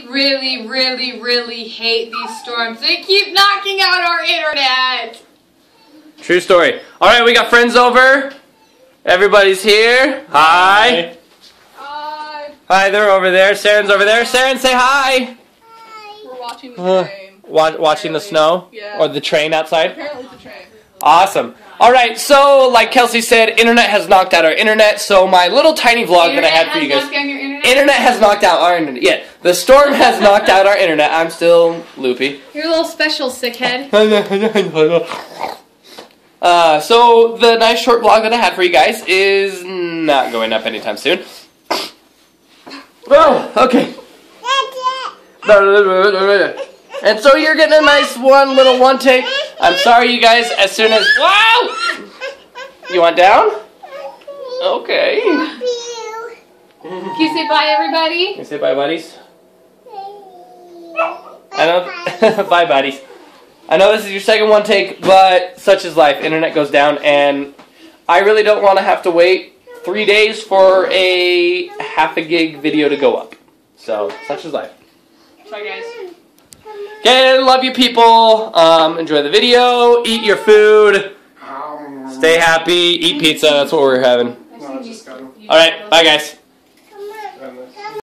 really, really, really hate these storms. They keep knocking out our internet. True story. All right, we got friends over. Everybody's here. Hi. Uh, Hi, they're over there. Saren's over there. Saren, say hi. Hi. We're watching the train. Wa- watching the snow Yeah. or the train outside. Apparently it's a train. Awesome. All right, so like Kelsey said, internet has knocked out our internet. So my little tiny vlog that I had for you guys. Internet has knocked internet. Internet has knocked out our internet. Yeah, the storm has knocked out our internet. I'm still loopy. You're a little special, sickhead. Uh, so the nice short vlog that I had for you guys is not going up anytime soon. Oh, okay. And so you're getting a nice one little one take. I'm sorry, you guys. As soon as wow, you want down? Okay. Can you say bye, everybody? Can You say bye, buddies. I know. bye, buddies. I know this is your second one take, but such is life. Internet goes down, and I really don't want to have to wait three days for a half a gig video to go up. So such is life. Bye, guys. Okay, love you people. Um, enjoy the video. Eat your food. Stay happy. Eat pizza. That's what we're having. All right, bye guys. Anas.